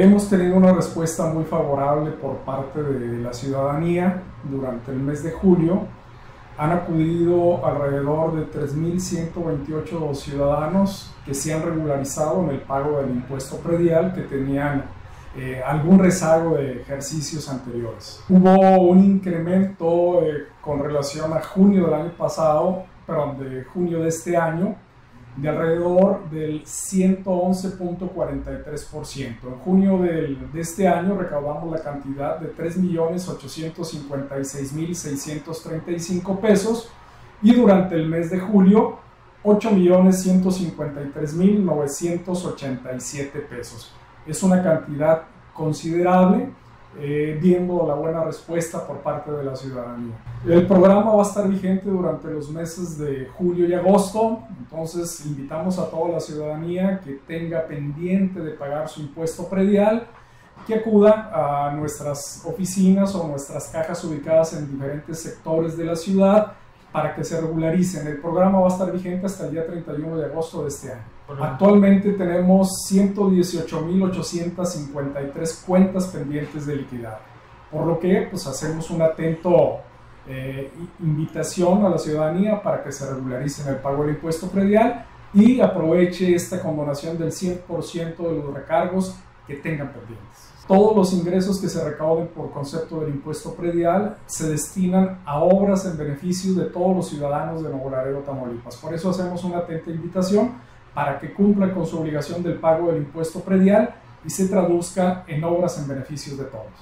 Hemos tenido una respuesta muy favorable por parte de la ciudadanía durante el mes de julio. Han acudido alrededor de 3.128 ciudadanos que se han regularizado en el pago del impuesto predial que tenían eh, algún rezago de ejercicios anteriores. Hubo un incremento eh, con relación a junio del año pasado, perdón, de junio de este año, de alrededor del 111.43%. En junio del, de este año recaudamos la cantidad de 3.856.635 pesos y durante el mes de julio 8.153.987 pesos. Es una cantidad considerable eh, viendo la buena respuesta por parte de la ciudadanía. El programa va a estar vigente durante los meses de julio y agosto, entonces invitamos a toda la ciudadanía que tenga pendiente de pagar su impuesto predial, que acuda a nuestras oficinas o nuestras cajas ubicadas en diferentes sectores de la ciudad para que se regularicen. El programa va a estar vigente hasta el día 31 de agosto de este año. Actualmente tenemos 118.853 cuentas pendientes de liquidar, por lo que pues, hacemos un atento eh, invitación a la ciudadanía para que se regularicen el pago del impuesto predial y aproveche esta condonación del 100% de los recargos que tengan pendientes. Todos los ingresos que se recauden por concepto del impuesto predial se destinan a obras en beneficio de todos los ciudadanos de Nuevo Laredo, Tamaulipas. Por eso hacemos una atenta invitación para que cumpla con su obligación del pago del impuesto predial y se traduzca en obras en beneficio de todos.